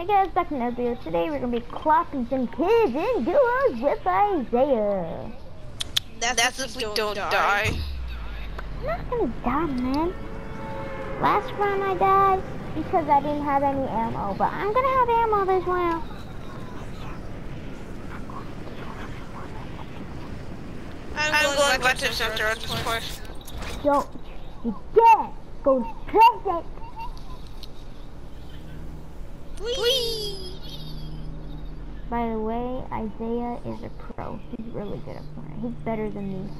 Hey guys, back in another video. Today we're gonna be clapping some kids in duos with Isaiah. That's, That's if we don't, don't die. die. I'm not gonna die, man. Last round I died because I didn't have any ammo, but I'm gonna have ammo this round. I'm, I'm going, going back to center at this point. Don't you dare go press it. Whee! By the way, Isaiah is a pro. He's really good at Fortnite. He's better than me.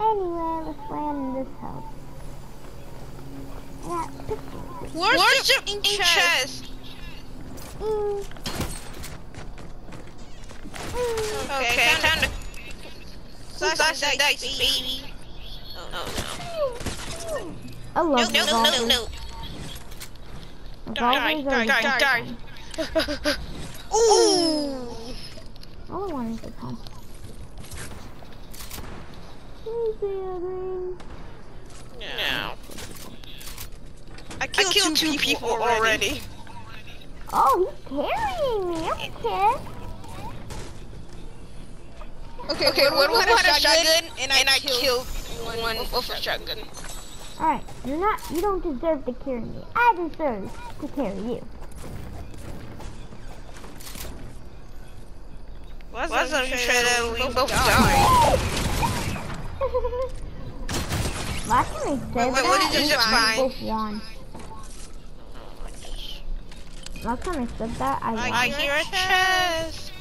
Anyway, let's land in this house. I got pistols. Where's, Where's the in chest? chest? Mm. Mm. Okay, okay, time to... Slice and dice, baby. Oh, no. I love no, no, no, no, no. Die, die, die, die. Ooh! All I want is a pump. No. I killed, I killed two, two people, people already. Oh, he's carrying me. Okay. Okay, okay, one, one had a shotgun, and I, and I killed, killed one with a shotgun. Alright, you're not, you don't deserve to carry me. I deserve to carry you. What's well, up, you try that we both die? Last time I said wait, wait, that, what did you just find? both won. Last time I said that, I, I won. I hear a chest.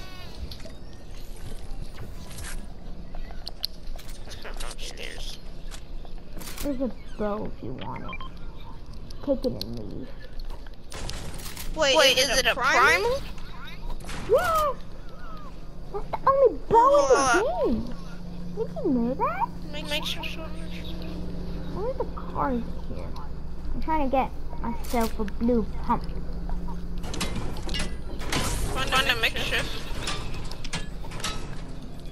There's a bow if you want it. Take it and leave. Wait, Wait is, is, it, a primal? primal? Yeah! That's the only bow in the game! Did you know that? Make, make sure. Where are the cars here? I'm trying to get myself a blue pump. Find on the mixture.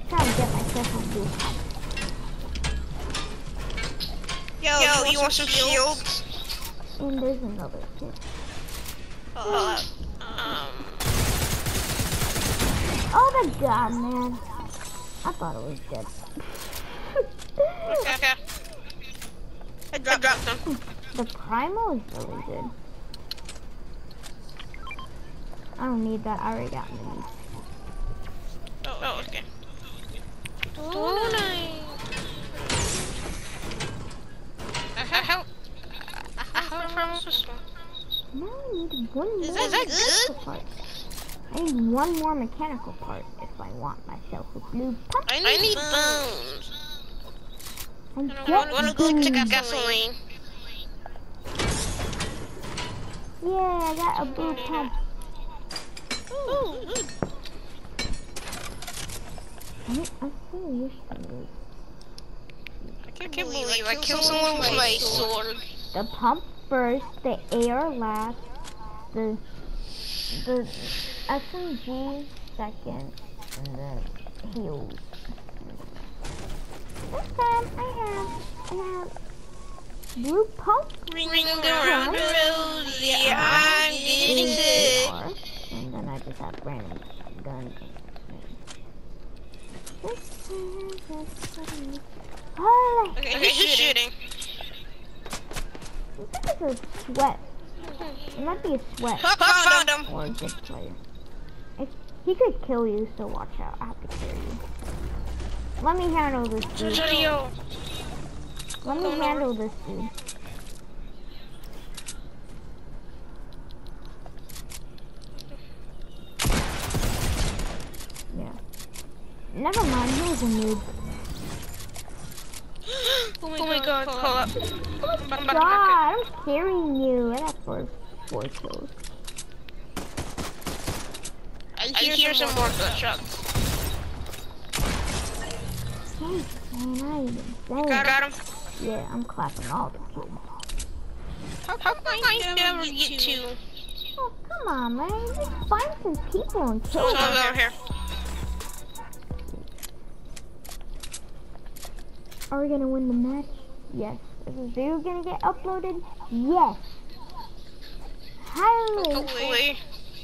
Trying to get myself a blue pump. Yo, Yo you, want, you want some shields? shields? And there's another kit. Uh, um. Oh my god, man. I thought it was dead. okay, okay. I dropped, I dropped them. The primal is really good. I don't need that. I already got minis. Oh, oh okay. Oh, nice. How? How from this one? Now I need one more. Is that, is that good? Part. I need one more mechanical part if I want myself a blue pump. I need, I need bones. And I don't want to go check out gasoline. Yeah, I got a blue pump. Ooh, good. I, I really wish I would. I can't believe I killed someone with my sword. The pump first, the air last, the the SMG second, and the heals. This time I have I have blue pump. Ring ring around the rosy, I'm getting sick. And then I just have random guns. Oh, okay, okay, who's shooting? This is a sweat. It might be a sweat. Found him. Or a good player. If, he could kill you, so watch out. I have to kill you. Let me handle this dude. Let me handle this dude. Yeah. Never mind, he was a noob. Oh my, oh my god, god, pull up. I'm god, I'm carrying you. I got four, four kills. I hear, I hear some, some more gunshots. Thanks, man. I even got, got him. Yeah, I'm clapping all the kids. How, how come I, I never get to? Oh, come on, man. Just find some people and kill them. Someone's over here. Are we gonna win the match? Yes. Is the video gonna get uploaded? Yes. highly, Hopefully.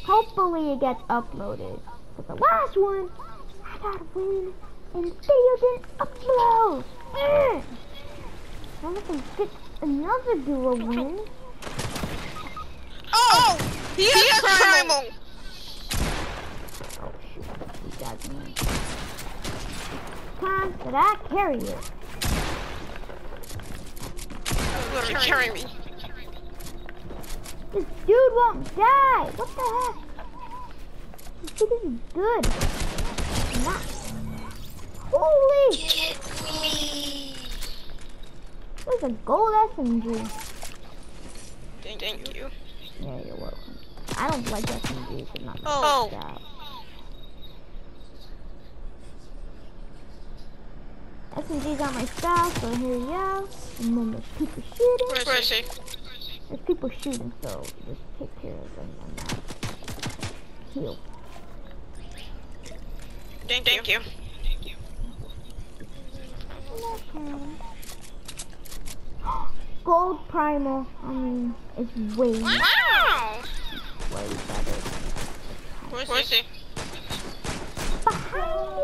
hopefully it gets uploaded. But the last one, I gotta win, and the video didn't upload. Mm. I'm gonna get another duo win. Oh! He has primal! Oh shoot, he got me. Time that I carry it. Literally carry me. This dude won't die. What the heck? This dude is good. Not. Holy! Get me! There's a gold SMG. Thank, thank you. Yeah, you're welcome. I don't like SMGs. They're not my Oh. SMGs are my style, so here we go. And then there's people shooting. Where is he? There's people shooting, so just take care of them and not heal. Thank, thank you. Gold primal. I mean, it's way, way Wow! better. Where is he? Behind me.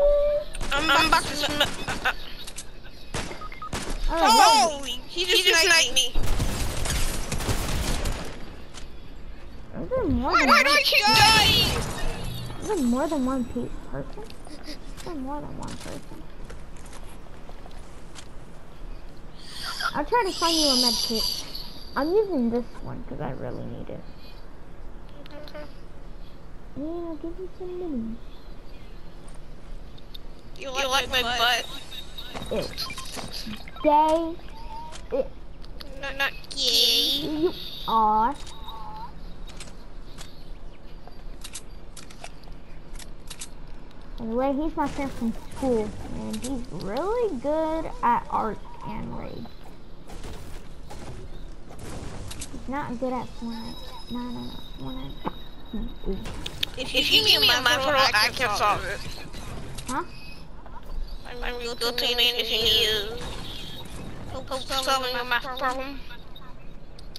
I'm, I'm about to sm- uh, Alright, Holy! He just, he just sniped me. is there more Why, than why one? do I keep dying? Is there more than one pe- person? Is there more than one person? I'll try to find you a med kit. I'm using this one because I really need it. Yeah, I'll give you some minis. You like, you like my butt? Ew. They, Not, not gay. you are. By the way, he's my friend from school, and he's really good at art and raid. He's not good at Fortnite. No, no, no, Fortnite. If, if you give me a map I can solve it. Huh? I'm, real good to anything you. Hope solving a math problem.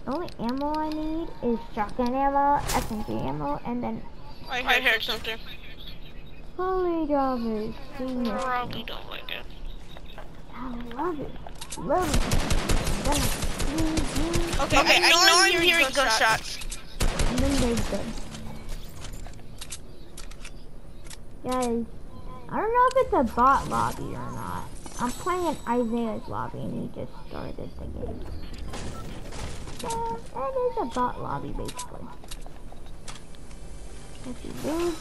The only ammo I need is shotgun ammo, SMG ammo, and then I, I heard something. holy drivers. Probably don't like it. I love it. Love it. Love it. Okay, okay I know I'm hearing gunshots. And then there's them. Guys, I don't know if it's a bot lobby or not. I'm playing Isaiah's lobby and he just started the game. Yeah, it is a bot lobby basically. If you do,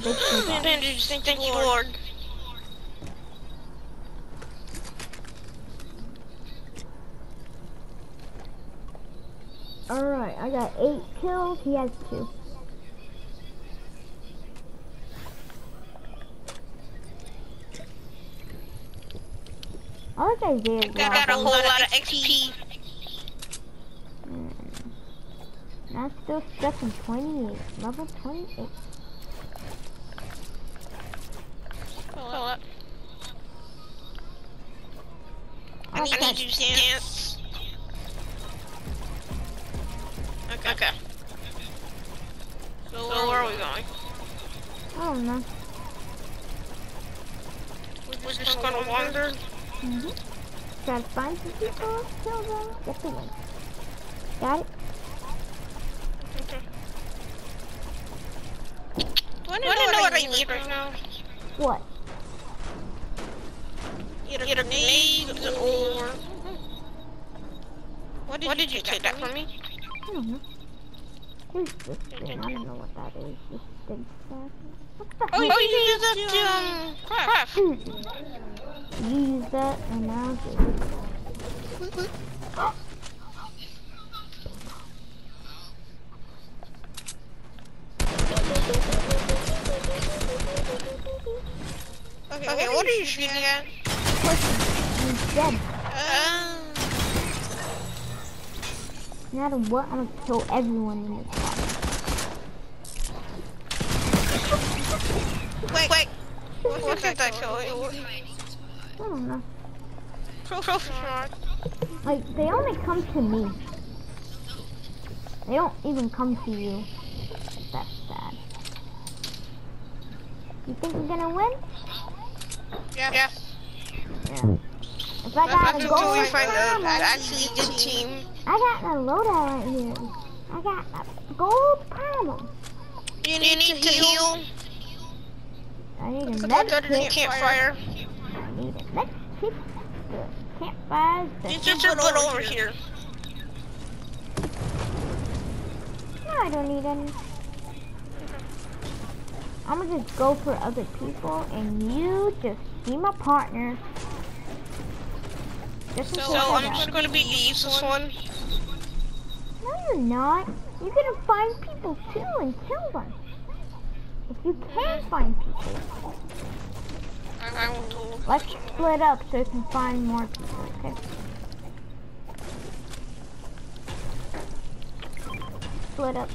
basically thank you, Lord. Alright, I got eight kills, he has two. I like Isaiah's I got a whole lot of XP. Mm. Now still stuck in 28. Level 28. Hold up. I I'll need, I catch- you to dance. Okay. okay. So where are we going? I don't know. We're just gonna wander? Mm-hmm. Try to find some people, kill them, get the win. Got it? Okay. Do I know, know what I need right now? What? Either, Either grenades or... What did, what did you take that from me? I don't know. Here's this thing. I don't know what that is. This big stuff. What the Oh, heck? you use that to, um, craft. You use that and now. Okay, okay, what are you shooting at? He's dead. Um, No matter what, I'm gonna kill everyone in this lobby. wait, wait. What did that kill? I don't know. Trophy shot. Like, they only come to me. They don't even come to you. That's sad. You think you're gonna win? Yeah. Yeah. Yeah. If I got a Until gold we find crown, actually good team. I got a loadout right here. I got a gold problem. You need, to heal. I need a Go med to the campfire. I need a med kit. The campfires. The You just put over here. No, I don't need any. I'm gonna just go for other people, and you just be my partner. Just in So I I'm just gonna be the useless one. No, you're not. You're gonna find people too and kill them. If you can find people, I, I let's split up so we can find more people. Okay. Split up.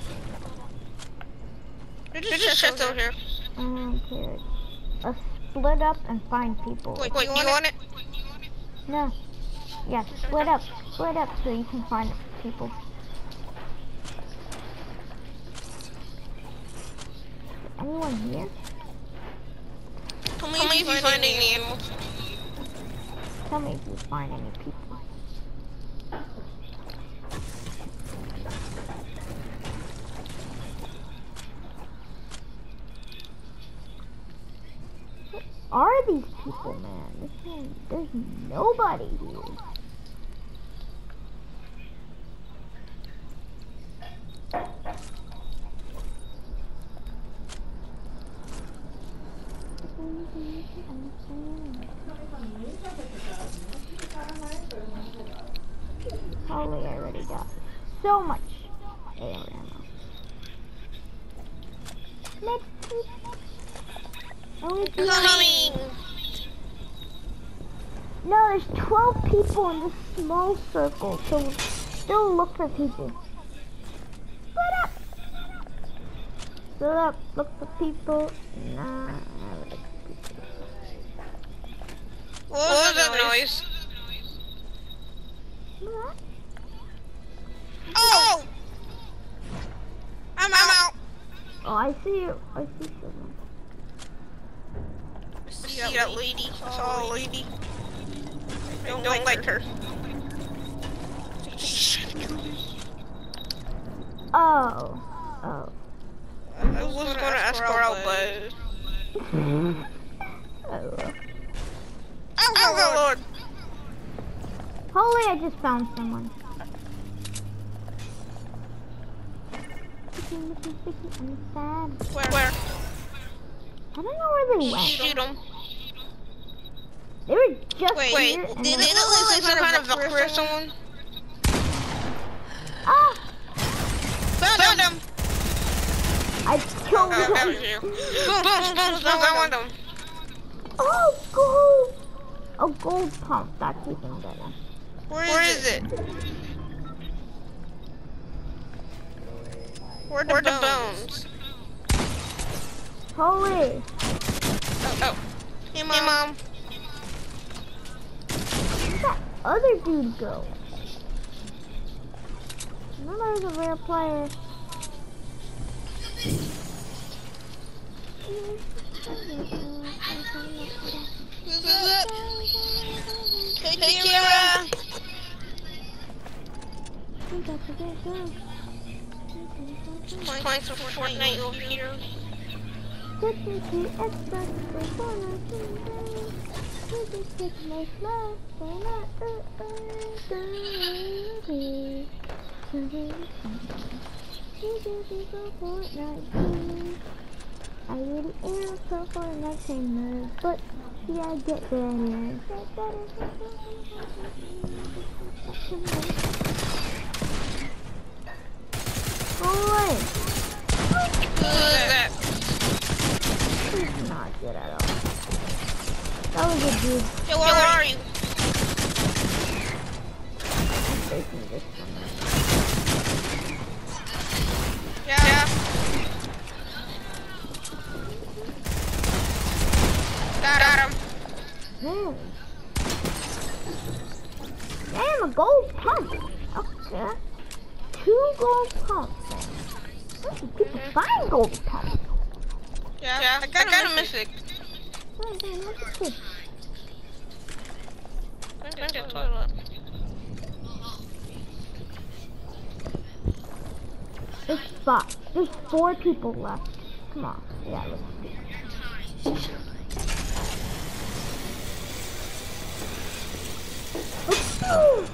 You're just, just over here. I don't care. Let's split up and find people. Wait, wait, you want it? No. Yeah, split up. Split up so you can find people. Anyone here? Tell me if you find any animals. Tell me if you find any people. What are these people, man? This man, there's nobody here. Holy, I already got so much AR ammo. Let's. Oh, it's Coming. No, there's 12 people in this small circle, so still look for people. Split up! Split up, look for people. Nah, I would like people. What was that noise? What? Oh! I'm out. Oh, I see you. I see someone. I See that lady? I saw a lady. I don't, don't like her. Oh. Oh. I was gonna ask her out, but Oh. oh my lord! Holy, I just found someone. Where? Where? I don't know where they went. Shoot him. They were just Wait, here. wait. Did it look like some kind of Valkyrie or someone? Ah! Found him! I killed Oh, that was him. you. Boom, boom, boom, boom, I want him. Oh, gold! Oh, gold pump. That's even better. Where is it? Where the, the bones? Holy! Oh, oh. Hey, mom. Hey, mom. Where'd that other dude go? No, there's a rare player. Who's it? Kira. Playing Fortnite over here. I am so Fortnite famous, but see I get better. Boy, He's not good at all. That was a dude Hey, where are you? Yeah. yeah. Got him. Damn, a gold pump. Okay. Two gold pumps. things. People find gold pumps. Yeah, yeah I got, I got a mythic. Oh, man, look at this. Where's the toilet? There's five. There's four people left. Come on. Yeah, let's do it.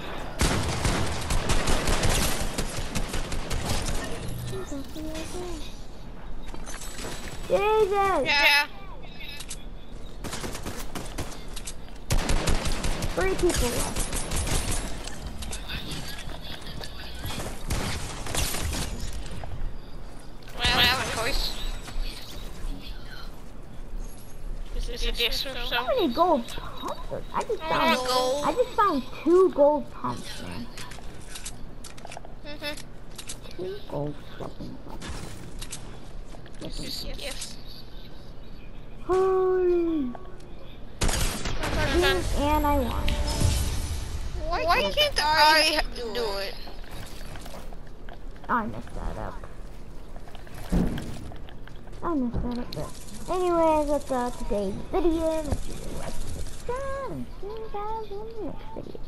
Jesus! Yeah. Three people left. Well, well of course. This a dish How many gold pumps? I just found. gold. I just found two gold pumps, man. Two gold fucking pumps. Yes, yes. Holy! Done. And I won. Why can't I do it? I messed that up. I messed that up. But anyways, that's uh, today's video. Make sure you like, subscribe, and see you guys in the next video.